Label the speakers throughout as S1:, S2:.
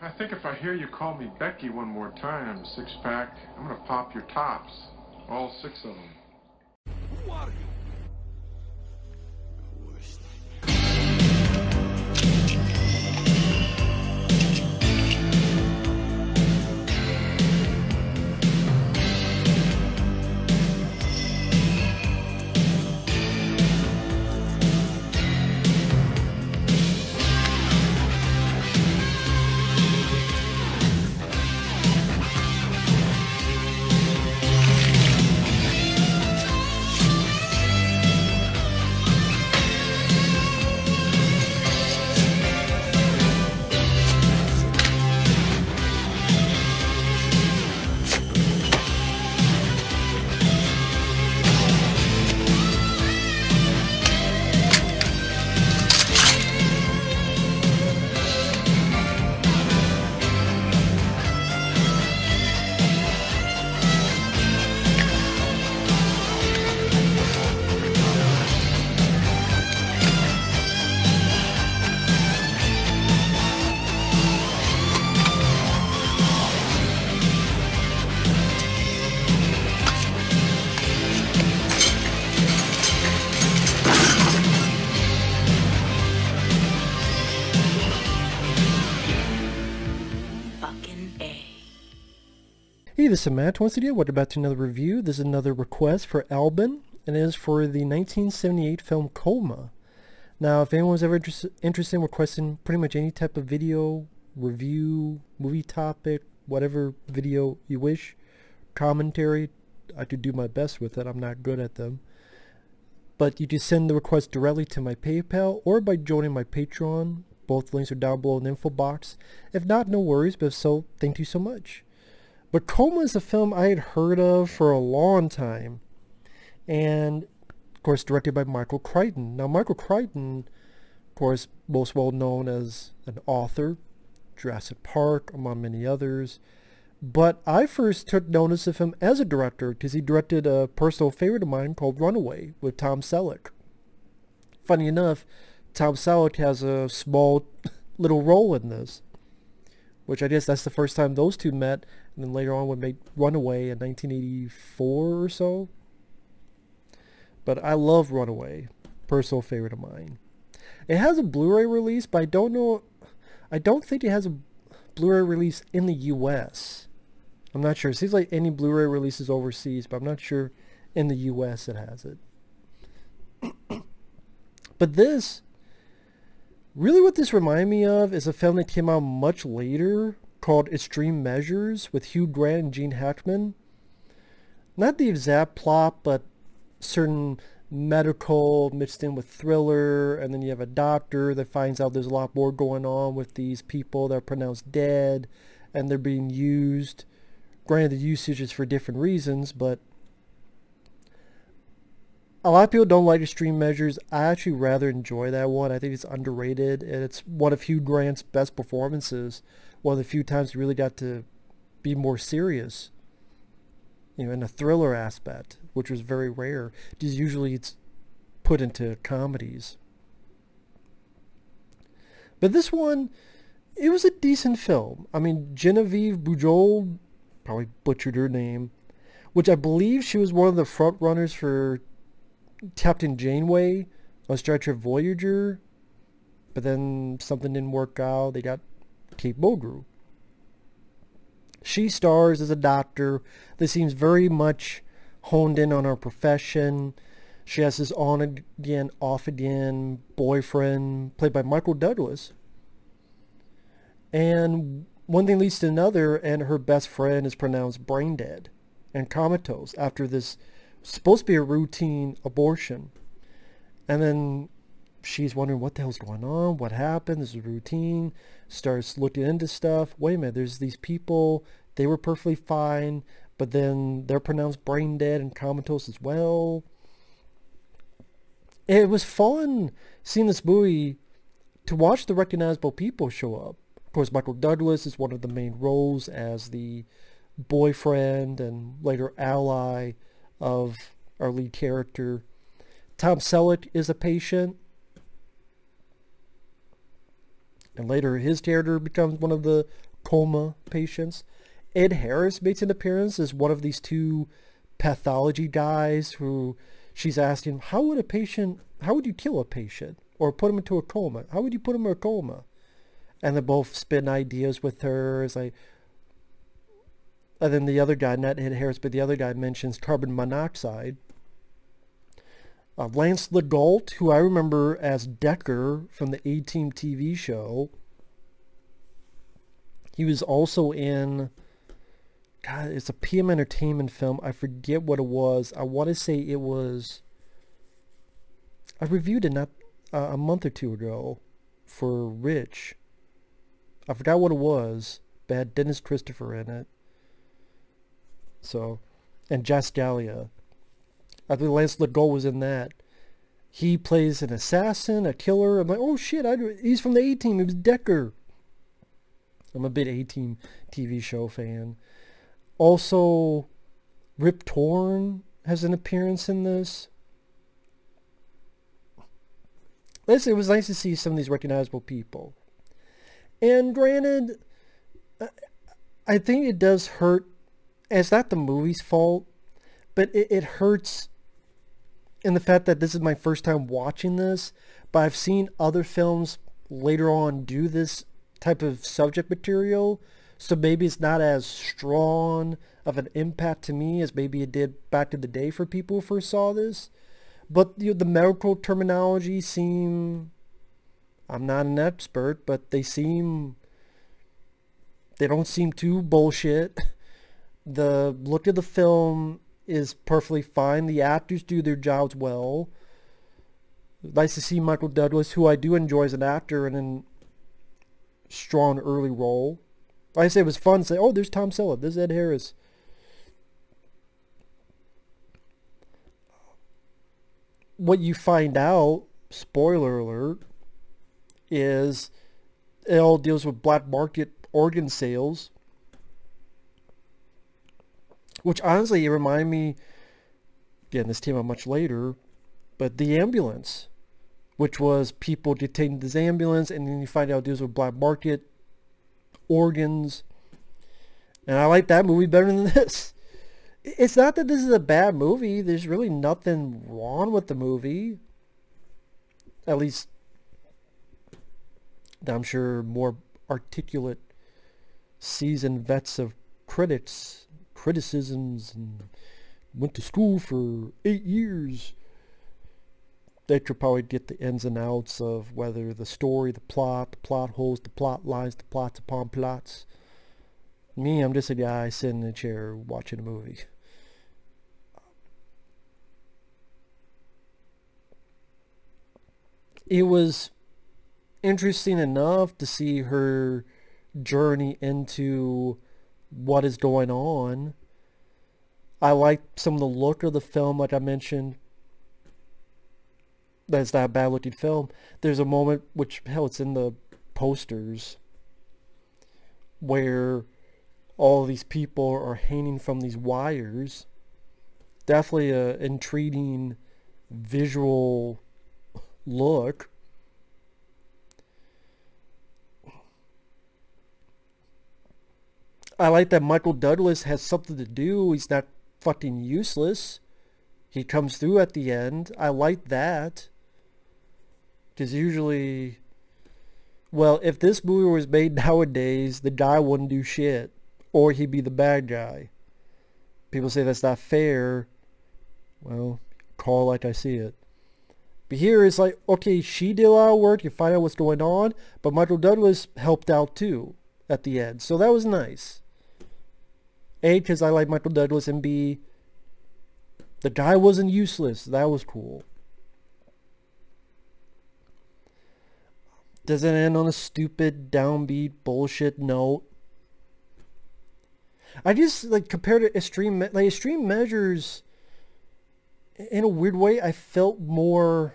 S1: I think if I hear you call me Becky one more time, six pack, I'm gonna pop your tops. All six of them.
S2: This is Matt once again. Back to another review. This is another request for Alban, and it is for the 1978 film Coma. Now, if anyone's ever interest, interested in requesting pretty much any type of video, review, movie topic, whatever video you wish, commentary, I could do my best with it. I'm not good at them. But you can send the request directly to my PayPal or by joining my Patreon. Both links are down below in the info box. If not, no worries, but if so, thank you so much. But Coma is a film I had heard of for a long time. And, of course, directed by Michael Crichton. Now, Michael Crichton, of course, most well known as an author, Jurassic Park, among many others. But I first took notice of him as a director because he directed a personal favorite of mine called Runaway with Tom Selleck. Funny enough, Tom Selleck has a small little role in this, which I guess that's the first time those two met, and then later on would make Runaway in 1984 or so. But I love Runaway, personal favorite of mine. It has a Blu-ray release, but I don't know, I don't think it has a Blu-ray release in the U.S. I'm not sure. It seems like any Blu-ray releases overseas, but I'm not sure in the U.S. it has it. but this, really what this reminded me of is a film that came out much later called Extreme Measures with Hugh Grant and Gene Hackman. Not the exact plot, but certain medical mixed in with thriller, and then you have a doctor that finds out there's a lot more going on with these people that are pronounced dead, and they're being used. Granted, the usage is for different reasons, but a lot of people don't like extreme measures. I actually rather enjoy that one. I think it's underrated, and it's one of Hugh Grant's best performances. One of the few times he really got to be more serious, you know, in a thriller aspect, which was very rare. Because usually it's put into comedies. But this one, it was a decent film. I mean, Genevieve Bujold, probably butchered her name, which I believe she was one of the front runners for Captain Janeway on Star Trek Voyager, but then something didn't work out. They got Kate Mulgrew. She stars as a doctor that seems very much honed in on her profession. She has this on again, off again boyfriend played by Michael Douglas. And one thing leads to another, and her best friend is pronounced brain dead and comatose after this supposed to be a routine abortion. And then she's wondering what the hell's going on, what happened, this is routine, starts looking into stuff. Wait a minute, there's these people, they were perfectly fine, but then they're pronounced brain dead and comatose as well. It was fun seeing this movie to watch the recognizable people show up. Of course, Michael Douglas is one of the main roles as the boyfriend and later ally of our lead character. Tom Selleck is a patient. And later his character becomes one of the coma patients. Ed Harris makes an appearance as one of these two pathology guys who she's asking, how would a patient, how would you kill a patient or put him into a coma? How would you put him in a coma? And they both spin ideas with her as I, and then the other guy, not Ed Harris, but the other guy mentions carbon monoxide. Uh, Lance LeGault, who I remember as Decker from the A-Team TV show. He was also in, God, it's a PM Entertainment film. I forget what it was. I want to say it was, I reviewed it not uh, a month or two ago for Rich. I forgot what it was. But had Dennis Christopher in it. So, and Jess. I think Lance LeGault was in that. He plays an assassin, a killer. I'm like, oh shit, I, he's from the A-Team. He was Decker. I'm a big A-Team TV show fan. Also, Rip Torn has an appearance in this. Listen, it was nice to see some of these recognizable people. And granted, uh, I think it does hurt. it's not the movie's fault, but it, it hurts in the fact that this is my first time watching this, but I've seen other films later on do this type of subject material. So maybe it's not as strong of an impact to me as maybe it did back in the day for people who first saw this. But you know, the medical terminology seem, I'm not an expert, but they seem, they don't seem too bullshit. The look of the film is perfectly fine. The actors do their jobs well. Nice to see Michael Douglas, who I do enjoy as an actor and in strong early role. I say, it was fun to say, oh, there's Tom Selleck, there's Ed Harris. What you find out, spoiler alert, is it all deals with black market organ sales which honestly, it reminded me, again, this came out much later, but the ambulance, which was people detained this ambulance, and then you find out these were black market organs. And I like that movie better than this. It's not that this is a bad movie. There's really nothing wrong with the movie. At least, I'm sure more articulate, seasoned vets of critics criticisms and went to school for eight years. They could probably get the ins and outs of whether the story, the plot, the plot holes, the plot lines, the plots upon plots. Me, I'm just a guy sitting in a chair watching a movie. It was interesting enough to see her journey into what is going on. I like some of the look of the film, like I mentioned. That's not a bad looking film. There's a moment, which, hell, it's in the posters, where all these people are hanging from these wires. Definitely a intriguing visual look. I like that Michael Douglas has something to do. He's not fucking useless. He comes through at the end. I like that. Because usually, well, if this movie was made nowadays, the guy wouldn't do shit. Or he'd be the bad guy. People say that's not fair. Well, call like I see it. But here it's like, okay, she did a lot of work. You find out what's going on. But Michael Douglas helped out too at the end. So that was nice. A, because I like Michael Douglas, and B, the guy wasn't useless. That was cool. Does it end on a stupid, downbeat, bullshit note? I just, like, compared to Extreme, like, Extreme Measures, in a weird way, I felt more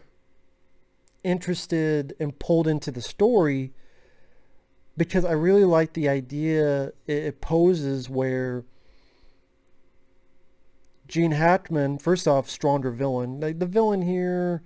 S2: interested and pulled into the story because I really like the idea it poses where Gene Hackman, first off, stronger villain. Like the villain here,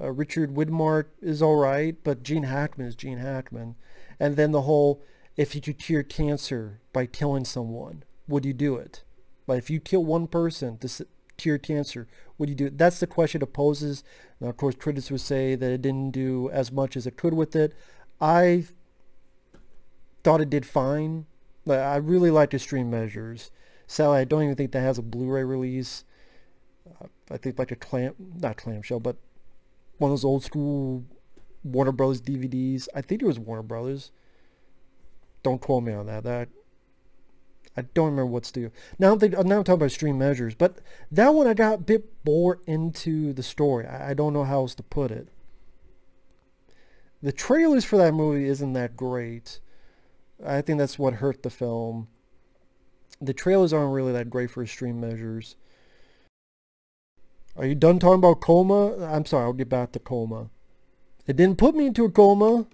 S2: uh, Richard Widmark is all right, but Gene Hackman is Gene Hackman. And then the whole if you could cure cancer by killing someone, would you do it? Like if you kill one person to cure cancer, would you do it? That's the question it poses. Now, of course, critics would say that it didn't do as much as it could with it. I thought it did fine. I really like Extreme Measures. Sadly, I don't even think that has a Blu-ray release. Uh, I think like a clam, not clamshell, but one of those old school Warner Brothers DVDs. I think it was Warner Brothers. Don't quote me on that. That I don't remember what studio. Now I'm, now I'm talking about Extreme Measures, but that one I got a bit more into the story. I, I don't know how else to put it. The trailers for that movie isn't that great. I think that's what hurt the film. The trailers aren't really that great for Extreme Measures. Are you done talking about coma? I'm sorry, I'll get back to coma. It didn't put me into a coma.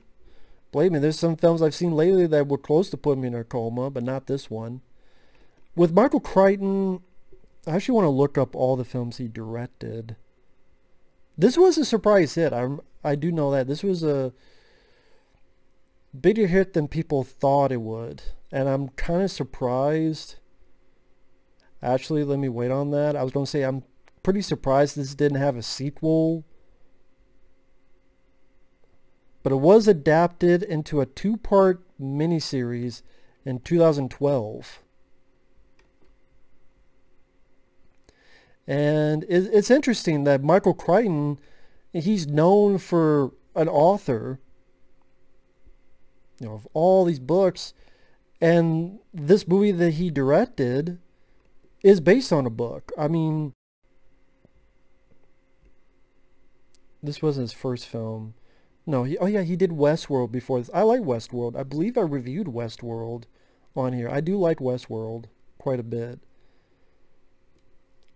S2: Believe me, there's some films I've seen lately that were close to putting me in a coma, but not this one. With Michael Crichton, I actually want to look up all the films he directed. This was a surprise hit. I, I do know that. This was a bigger hit than people thought it would. And I'm kind of surprised. Actually, let me wait on that. I was going to say I'm pretty surprised this didn't have a sequel but it was adapted into a two-part miniseries in 2012. And it's interesting that Michael Crichton, he's known for an author, you know, of all these books, and this movie that he directed is based on a book. I mean, this wasn't his first film. No, he, oh yeah, he did Westworld before this. I like Westworld. I believe I reviewed Westworld on here. I do like Westworld quite a bit.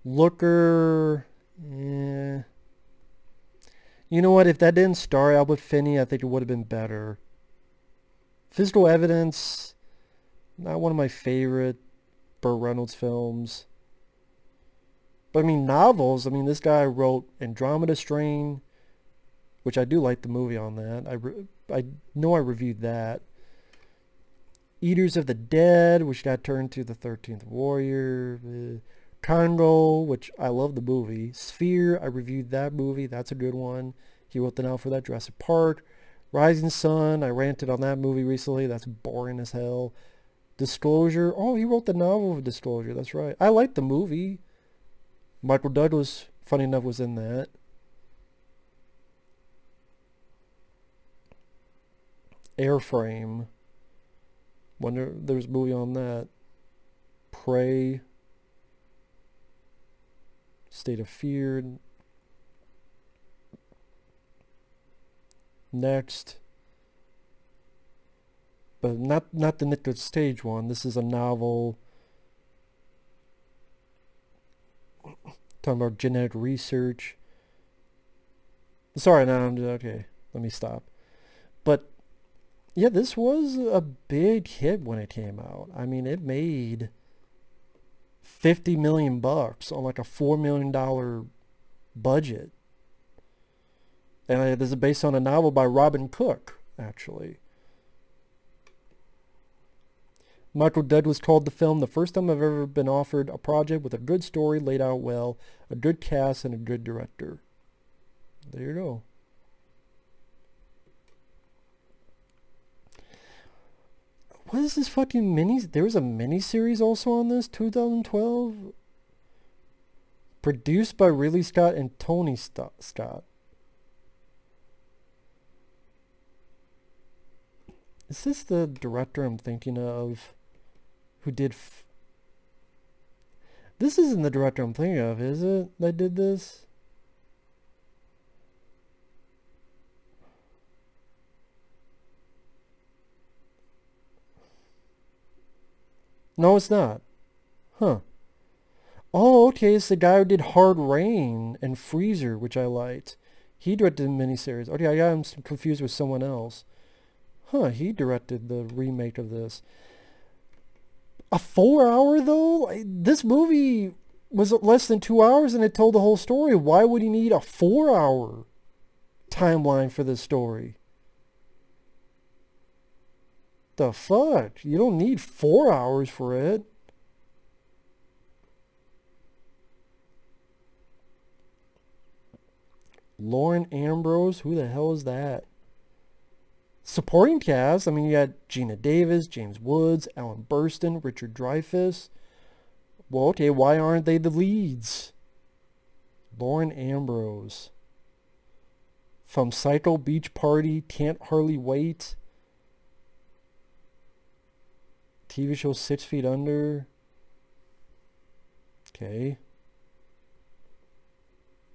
S2: Looker, yeah. You know what? If that didn't star Albert Finney, I think it would have been better. Physical Evidence, not one of my favorite Burt Reynolds films. But I mean, novels, I mean, this guy wrote Andromeda Strain, which I do like the movie on that. I, I know I reviewed that. Eaters of the Dead, which got turned to the 13th Warrior. Uh, Congo, which I love the movie. Sphere, I reviewed that movie. That's a good one. He wrote the novel for that. Jurassic Park. Rising Sun, I ranted on that movie recently. That's boring as hell. Disclosure. Oh, he wrote the novel of Disclosure. That's right. I liked the movie. Michael Douglas, funny enough, was in that. Airframe. Wonder there's a movie on that. Prey. State of Fear. Next. But not not the Nicolas Cage one. This is a novel talking about genetic research. Sorry, now I'm okay. Let me stop. But yeah, this was a big hit when it came out. I mean, it made 50 million bucks on like a 4 million dollar budget. And this is based on a novel by Robin Cook, actually. Michael Douglas called the film the first time I've ever been offered a project with a good story laid out well, a good cast, and a good director. There you go. What is this fucking mini? There was a mini series also on this 2012. Produced by Ridley Scott and Tony St Scott. Is this the director I'm thinking of? Who did? this isn't the director I'm thinking of, is it? That did this. No, it's not. Huh. Oh, okay, it's the guy who did Hard Rain and Freezer, which I liked. He directed the miniseries. Okay, I got him confused with someone else. Huh, he directed the remake of this. A four hour, though? This movie was less than two hours and it told the whole story. Why would you need a four hour timeline for this story? the fuck? You don't need four hours for it. Lauren Ambrose, who the hell is that? Supporting cast, I mean, you got Geena Davis, James Woods, Ellen Burstyn, Richard Dreyfuss. Well, okay, why aren't they the leads? Lauren Ambrose. From Psycho Beach Party, Can't Hardly Wait. TV show Six Feet Under. Okay.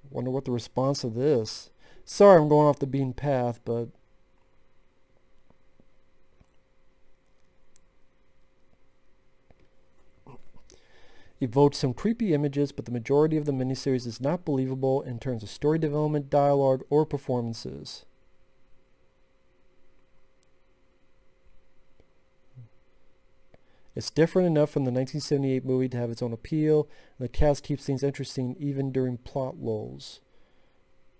S2: Wonder what the response of this. Sorry I'm going off the bean path, but evoked some creepy images, but the majority of the miniseries is not believable in terms of story development, dialogue, or performances. It's different enough from the 1978 movie to have its own appeal, and the cast keeps things interesting even during plot lulls.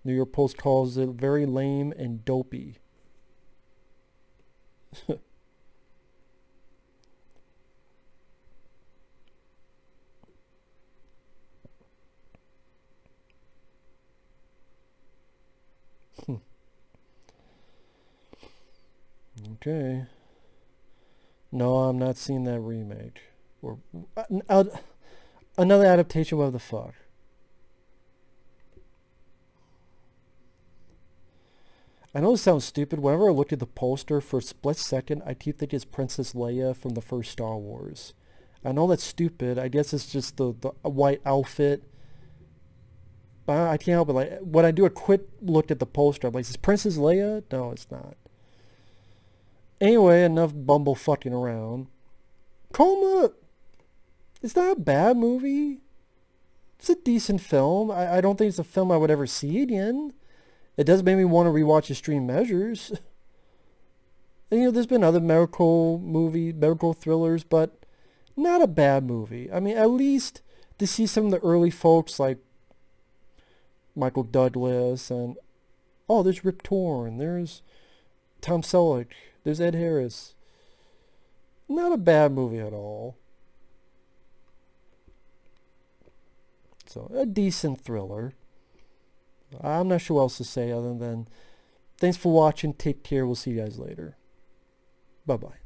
S2: New York Post calls it very lame and dopey. okay. No, I'm not seeing that remake. Or uh, another adaptation of the fuck. I know this sounds stupid. Whenever I look at the poster for a split second, I keep thinking it's Princess Leia from the first Star Wars. I know that's stupid. I guess it's just the, the white outfit. But I can't help it. Like when I do a quick look at the poster, I'm like, is this Princess Leia? No, it's not. Anyway, enough bumble fucking around. Coma, is not a bad movie. It's a decent film. I, I don't think it's a film I would ever see again. It does make me want to rewatch Extreme Measures. And, you know, there's been other medical movie, medical thrillers, but not a bad movie. I mean, at least to see some of the early folks like Michael Douglas and, oh, there's Rip Torn. There's Tom Selleck. There's Ed Harris. Not a bad movie at all. So, a decent thriller. I'm not sure what else to say other than thanks for watching. Take care. We'll see you guys later. Bye-bye.